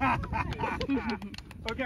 okay.